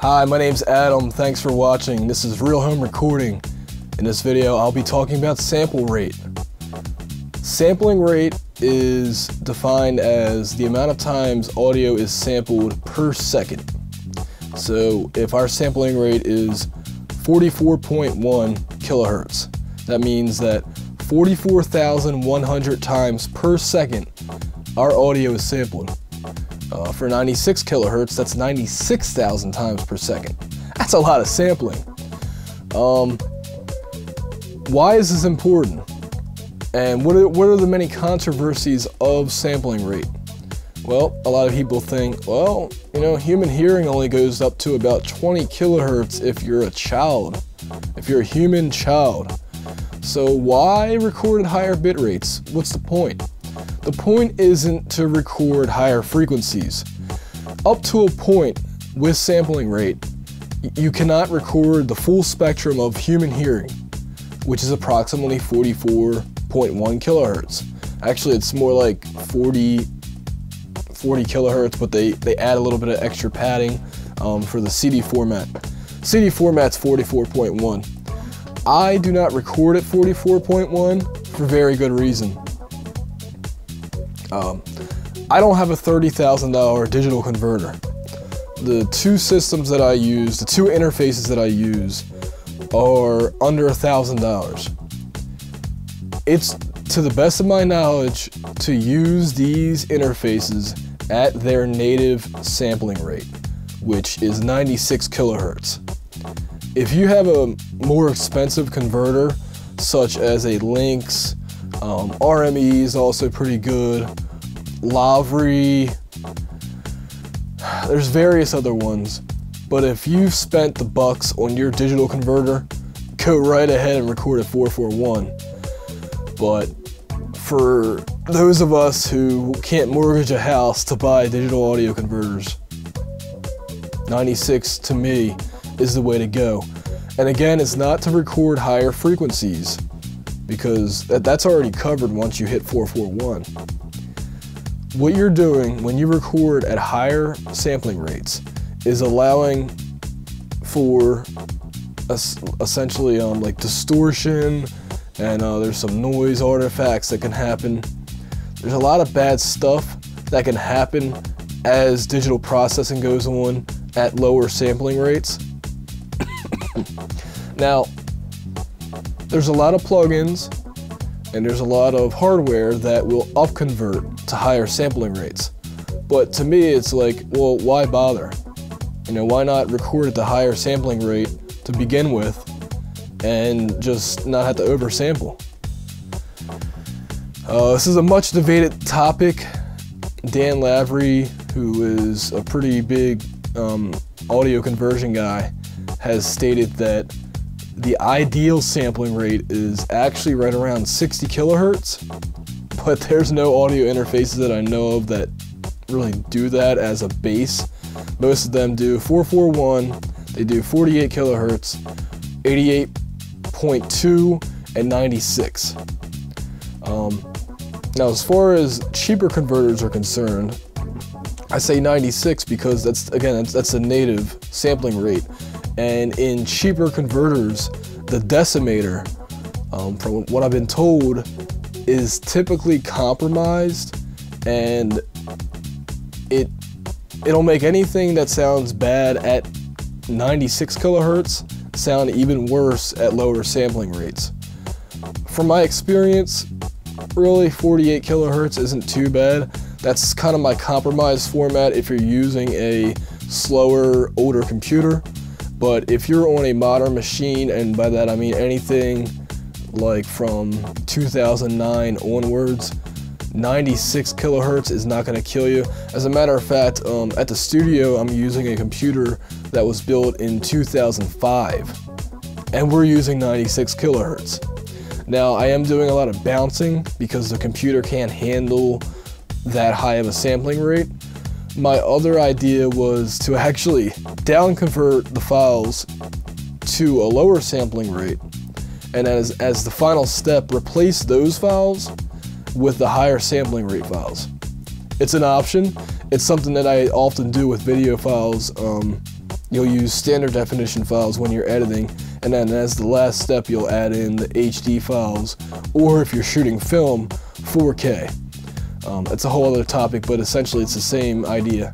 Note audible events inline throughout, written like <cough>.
Hi, my name's Adam. Thanks for watching. This is Real Home Recording. In this video, I'll be talking about sample rate. Sampling rate is defined as the amount of times audio is sampled per second. So if our sampling rate is 44.1 kilohertz, that means that 44,100 times per second our audio is sampled. Uh, for 96 kilohertz, that's 96,000 times per second. That's a lot of sampling. Um, why is this important? And what are, what are the many controversies of sampling rate? Well, a lot of people think, well, you know, human hearing only goes up to about 20 kilohertz if you're a child, if you're a human child. So why record at higher bit rates? What's the point? The point isn't to record higher frequencies. Up to a point with sampling rate, you cannot record the full spectrum of human hearing, which is approximately 44.1 kilohertz. Actually, it's more like 40, 40 kilohertz, but they, they add a little bit of extra padding um, for the CD format. CD format's 44.1. I do not record at 44.1 for very good reason. Um, I don't have a $30,000 digital converter. The two systems that I use, the two interfaces that I use, are under a $1,000. It's, to the best of my knowledge, to use these interfaces at their native sampling rate, which is 96 kilohertz. If you have a more expensive converter, such as a Lynx, um, RME is also pretty good. Lavry. There's various other ones. But if you've spent the bucks on your digital converter, go right ahead and record at 441. But for those of us who can't mortgage a house to buy digital audio converters, 96 to me is the way to go. And again, it's not to record higher frequencies because that, that's already covered once you hit 441. What you're doing when you record at higher sampling rates is allowing for essentially um, like distortion and uh, there's some noise artifacts that can happen. There's a lot of bad stuff that can happen as digital processing goes on at lower sampling rates. <coughs> now, there's a lot of plugins and there's a lot of hardware that will upconvert to higher sampling rates. But to me, it's like, well, why bother? You know, why not record at the higher sampling rate to begin with and just not have to oversample? Uh, this is a much debated topic. Dan Lavry, who is a pretty big um, audio conversion guy, has stated that the ideal sampling rate is actually right around 60 kilohertz, but there's no audio interfaces that I know of that really do that as a base. Most of them do 441, they do 48 kilohertz, 88.2, and 96. Um, now, as far as cheaper converters are concerned, I say 96 because that's again that's, that's a native sampling rate. And in cheaper converters, the decimator, um, from what I've been told, is typically compromised and it it'll make anything that sounds bad at 96 kilohertz sound even worse at lower sampling rates. From my experience, really 48 kilohertz isn't too bad. That's kind of my compromise format if you're using a slower, older computer. But if you're on a modern machine, and by that I mean anything like from 2009 onwards, 96 kilohertz is not going to kill you. As a matter of fact, um, at the studio, I'm using a computer that was built in 2005, and we're using 96 kilohertz. Now, I am doing a lot of bouncing because the computer can't handle that high of a sampling rate, my other idea was to actually down convert the files to a lower sampling rate and as, as the final step replace those files with the higher sampling rate files. It's an option. It's something that I often do with video files um, you'll use standard definition files when you're editing, and then as the last step, you'll add in the HD files, or if you're shooting film, 4K. Um, it's a whole other topic, but essentially it's the same idea.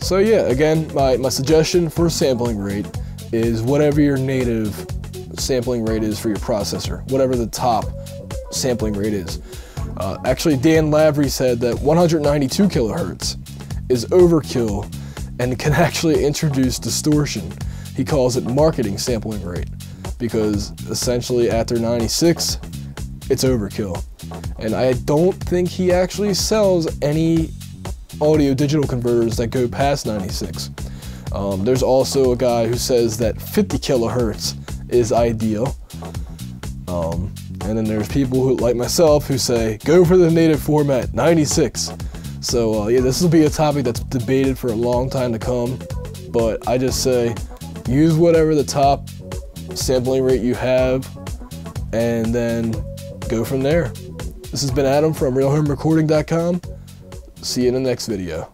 So yeah, again, my, my suggestion for sampling rate is whatever your native sampling rate is for your processor, whatever the top sampling rate is. Uh, actually, Dan Lavry said that 192 kilohertz is overkill and can <laughs> actually introduce distortion. He calls it marketing sampling rate because essentially after 96, it's overkill. And I don't think he actually sells any audio digital converters that go past 96. Um, there's also a guy who says that 50 kilohertz is ideal. Um, and then there's people who, like myself who say, go for the native format, 96. So uh, yeah, this will be a topic that's debated for a long time to come. But I just say, use whatever the top sampling rate you have, and then go from there. This has been Adam from RealHomeRecording.com. See you in the next video.